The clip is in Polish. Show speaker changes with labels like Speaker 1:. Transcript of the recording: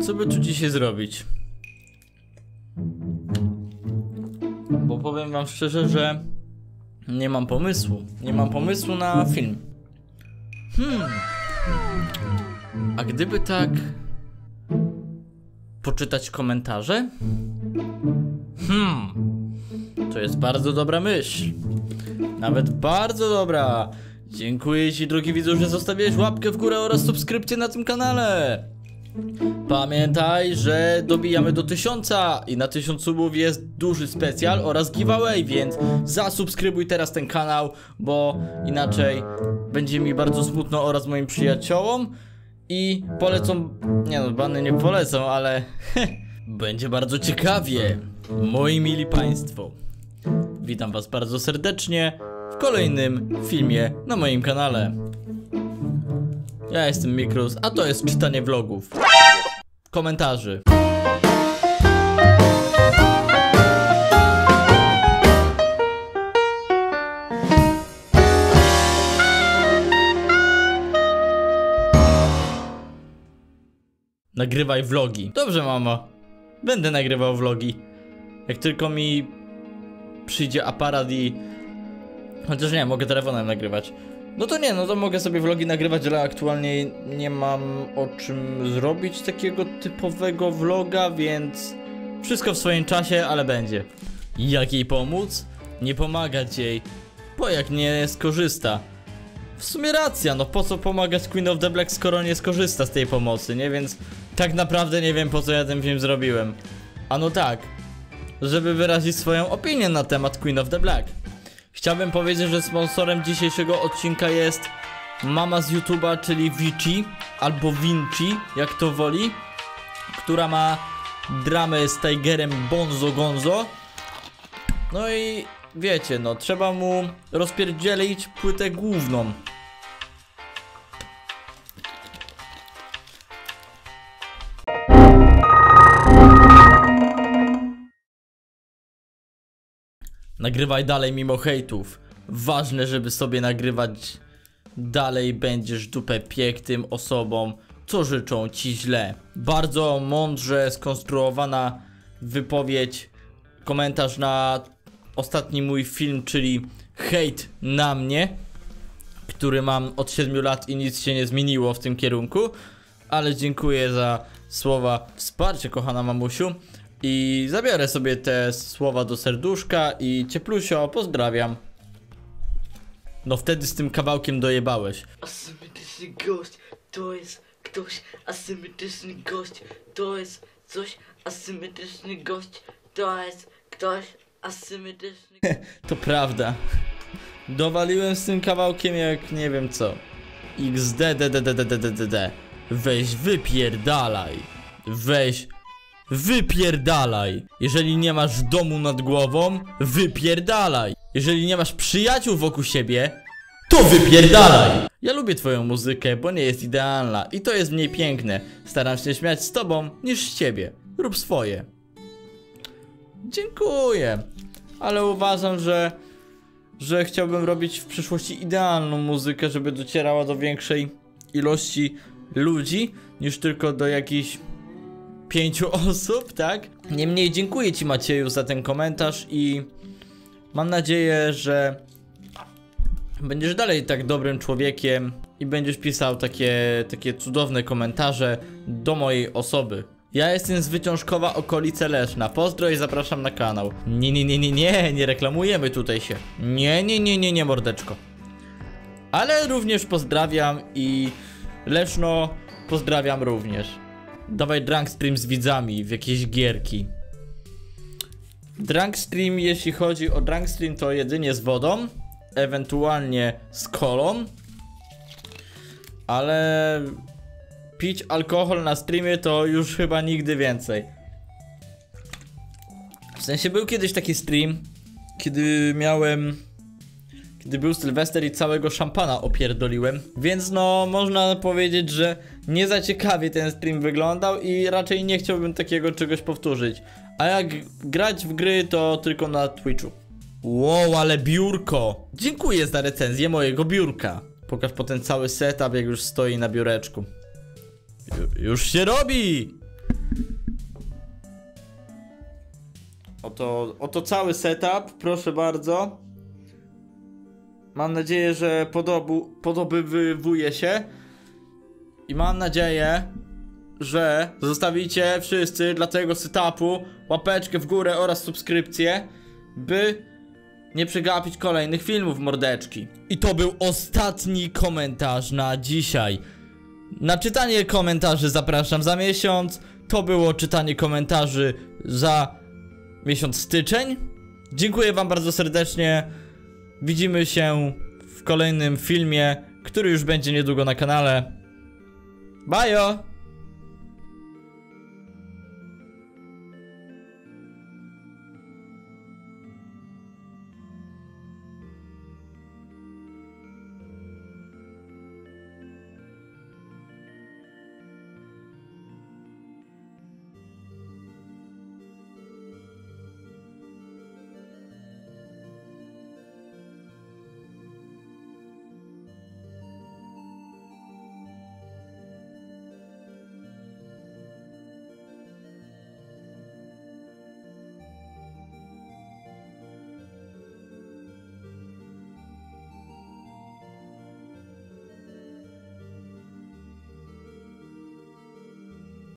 Speaker 1: Co by tu dzisiaj zrobić? Bo powiem wam szczerze, że nie mam pomysłu. Nie mam pomysłu na film. Hmm. A gdyby tak poczytać komentarze? Hmm. To jest bardzo dobra myśl. Nawet bardzo dobra. Dziękuję Ci, drogi widzu, że zostawiłeś łapkę w górę oraz subskrypcję na tym kanale. Pamiętaj, że dobijamy do tysiąca i na tysiąc subów jest duży specjal oraz giveaway, więc zasubskrybuj teraz ten kanał, bo inaczej będzie mi bardzo smutno oraz moim przyjaciołom i polecą, nie no, bany nie polecą, ale będzie bardzo ciekawie, moi mili państwo. Witam was bardzo serdecznie w kolejnym filmie na moim kanale. Ja jestem Mikrus, a to jest czytanie vlogów. Komentarzy. Nagrywaj vlogi. Dobrze, mamo. Będę nagrywał vlogi. Jak tylko mi przyjdzie aparat i. Chociaż nie, mogę telefonem nagrywać. No to nie, no to mogę sobie vlogi nagrywać, ale aktualnie nie mam o czym zrobić takiego typowego vloga, więc wszystko w swoim czasie, ale będzie. Jak jej pomóc? Nie pomagać jej, bo jak nie skorzysta. W sumie racja, no po co pomagać Queen of the Black, skoro nie skorzysta z tej pomocy, nie? Więc tak naprawdę nie wiem po co ja ten film zrobiłem. A no tak, żeby wyrazić swoją opinię na temat Queen of the Black. Chciałbym powiedzieć, że sponsorem dzisiejszego odcinka jest mama z YouTube'a, czyli Vici albo Vinci, jak to woli, która ma dramę z Tigerem Bonzo Gonzo. No i wiecie, no trzeba mu rozpierdzielić płytę główną. Nagrywaj dalej mimo hejtów. Ważne, żeby sobie nagrywać dalej będziesz dupę piek tym osobom, co życzą ci źle. Bardzo mądrze skonstruowana wypowiedź, komentarz na ostatni mój film, czyli hejt na mnie, który mam od 7 lat i nic się nie zmieniło w tym kierunku. Ale dziękuję za słowa wsparcia, kochana mamusiu. I zabiorę sobie te słowa do serduszka i cieplusio, pozdrawiam. No wtedy z tym kawałkiem dojebałeś.
Speaker 2: Asymetryczny gość to jest ktoś, asymetryczny gość to jest coś, asymetryczny gość to jest ktoś, asymetryczny...
Speaker 1: to prawda. Dowaliłem z tym kawałkiem jak nie wiem co. XD, d, d, d, d, d, d, d. Weź wypierdalaj. Weź wypierdalaj. Jeżeli nie masz domu nad głową, wypierdalaj. Jeżeli nie masz przyjaciół wokół siebie, to wypierdalaj. Ja lubię twoją muzykę, bo nie jest idealna i to jest w niej piękne. Staram się śmiać z tobą niż z ciebie. Rób swoje. Dziękuję. Ale uważam, że że chciałbym robić w przyszłości idealną muzykę, żeby docierała do większej ilości ludzi niż tylko do jakichś pięciu osób, tak? Niemniej dziękuję Ci Macieju za ten komentarz i mam nadzieję, że będziesz dalej tak dobrym człowiekiem i będziesz pisał takie, takie cudowne komentarze do mojej osoby. Ja jestem z Wyciążkowa, okolice Leszna. Pozdro i zapraszam na kanał. Nie, nie, nie, nie, nie, nie reklamujemy tutaj się. Nie, nie, nie, nie, nie, mordeczko. Ale również pozdrawiam i Leszno pozdrawiam również. Dawaj drunk stream z widzami w jakieś gierki. Drunk stream, jeśli chodzi o drunk stream, to jedynie z wodą, ewentualnie z kolą. Ale pić alkohol na streamie to już chyba nigdy więcej. W sensie był kiedyś taki stream, kiedy miałem kiedy był Sylwester i całego szampana opierdoliłem. Więc no, można powiedzieć, że nie za ciekawie ten stream wyglądał i raczej nie chciałbym takiego czegoś powtórzyć. A jak grać w gry, to tylko na Twitchu. Wow, ale biurko! Dziękuję za recenzję mojego biurka. Pokaż potem cały setup, jak już stoi na biureczku. Ju- Już się robi! Oto, oto cały setup, proszę bardzo. Mam nadzieję, że podobu, podobywuje się. I mam nadzieję, że zostawicie wszyscy dla tego setupu łapeczkę w górę oraz subskrypcję, by nie przegapić kolejnych filmów mordeczki. I to był ostatni komentarz na dzisiaj. Na czytanie komentarzy zapraszam za miesiąc. To było czytanie komentarzy za miesiąc styczeń. Dziękuję Wam bardzo serdecznie. Widzimy się w kolejnym filmie, który już będzie niedługo na kanale. Maya!